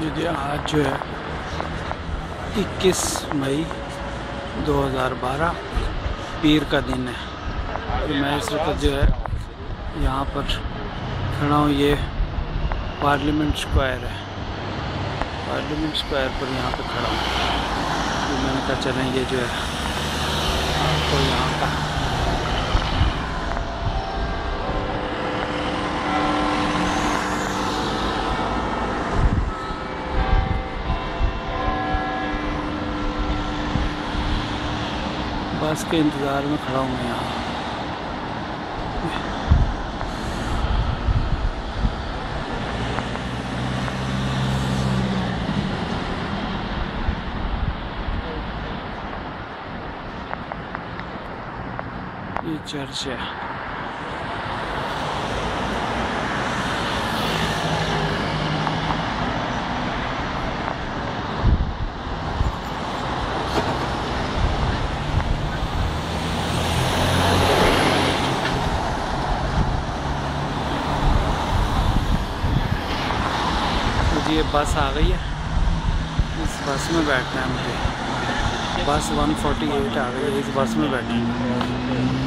جی آج جو ہے اکیس مئی دو ہزار بارہ پیر کا دن ہے۔ میں اس وقت جو ہے یہاں پر کھڑا ہوں۔ یہ پارلیمنٹ اسکوائر ہے۔ پارلیمنٹ اسکوائر پر یہاں پہ کھڑا ہوں۔ میں نے کہا چلیں یہ جو ہے آپ کو یہاں کا بس کے انتظار میں کھڑا ہوں میں یہاں۔ یہ چرچ ہے۔ یہ بس آ گئی ہے۔ اس بس میں بیٹھنا ہے۔ مجھے بس ون فورٹی ایٹ آ گئی ہے۔ اس بس میں بیٹھنا ہے۔